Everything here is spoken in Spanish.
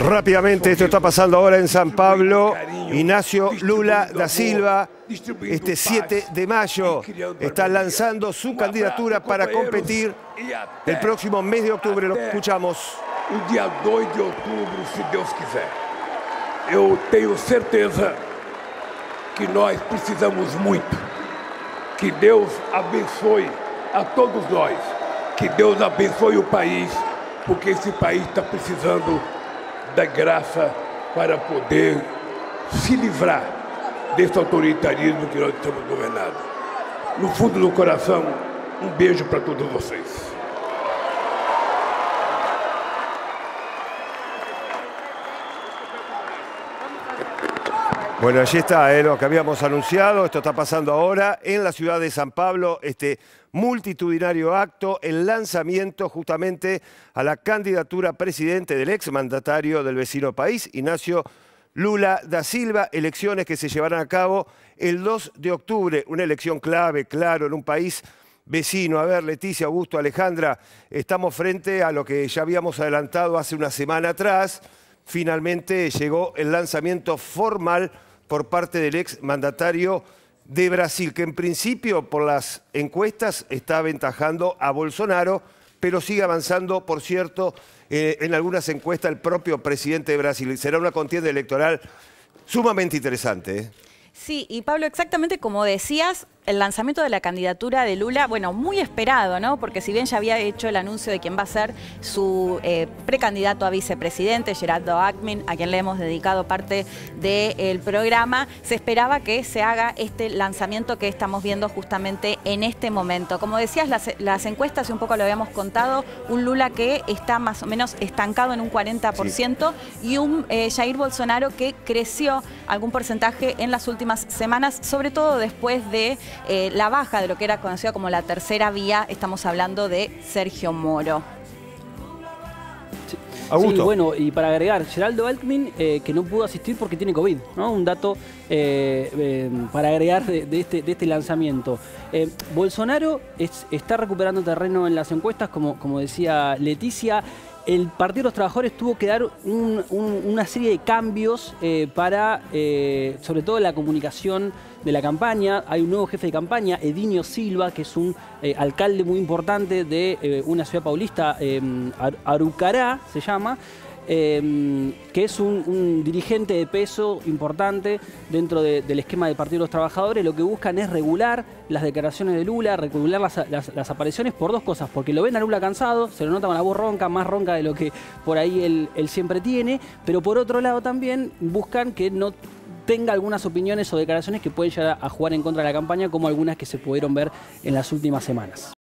Rápidamente, esto está pasando ahora en San Pablo. Ignacio Lula da Silva, este 7 de mayo, está lanzando su candidatura para competir el próximo mes de octubre. Lo escuchamos. O dia 2 de outubro, se Deus quiser. Eu tenho certeza que nós precisamos muito. Que Deus abençoe a todos nós. Que Deus abençoe o país, porque esse país está precisando da graça para poder se livrar desse autoritarismo que nós estamos governando. No fundo do coração, um beijo para todos vocês. Bueno, allí está eh, lo que habíamos anunciado. Esto está pasando ahora en la ciudad de San Pablo, este multitudinario acto, el lanzamiento justamente a la candidatura presidente del exmandatario del vecino país, Ignacio Lula da Silva, elecciones que se llevarán a cabo el 2 de octubre, una elección clave, claro, en un país vecino. A ver, Leticia, Augusto, Alejandra, estamos frente a lo que ya habíamos adelantado hace una semana atrás. Finalmente llegó el lanzamiento formal por parte del ex mandatario de Brasil, que en principio por las encuestas está aventajando a Bolsonaro, pero sigue avanzando, por cierto, eh, en algunas encuestas el propio presidente de Brasil. Será una contienda electoral sumamente interesante. ¿eh? Sí, y Pablo, exactamente como decías, el lanzamiento de la candidatura de Lula, bueno, muy esperado, ¿no? Porque si bien ya había hecho el anuncio de quién va a ser su eh, precandidato a vicepresidente, Gerardo Ackmin, a quien le hemos dedicado parte del programa, se esperaba que se haga este lanzamiento que estamos viendo justamente en este momento. Como decías, las, encuestas, y un poco lo habíamos contado, un Lula que está más o menos estancado en un 40% y un eh, Jair Bolsonaro que creció algún porcentaje en las últimas semanas, sobre todo después de eh, la baja de lo que era conocida como la tercera vía, estamos hablando de Sergio Moro. Sí, bueno, y para agregar, Geraldo Alckmin, eh, que no pudo asistir porque tiene COVID, ¿no? Un dato eh, para agregar de, este, de este lanzamiento. Bolsonaro está recuperando terreno en las encuestas, como, como decía Leticia el Partido de los Trabajadores tuvo que dar una serie de cambios eh, para, eh, sobre todo, la comunicación de la campaña. Hay un nuevo jefe de campaña, Edinio Silva, que es un eh, alcalde muy importante de una ciudad paulista, Arucará se llama. Em, que es un, dirigente de peso importante dentro del esquema del Partido de los Trabajadores. Lo que buscan es regular las declaraciones de Lula, regular las, apariciones por dos cosas, porque lo ven a Lula cansado, se lo nota con la voz ronca, más ronca de lo que por ahí él, él siempre tiene, pero por otro lado también buscan que no tenga algunas opiniones o declaraciones que pueden llegar a jugar en contra de la campaña, como algunas que se pudieron ver en las últimas semanas.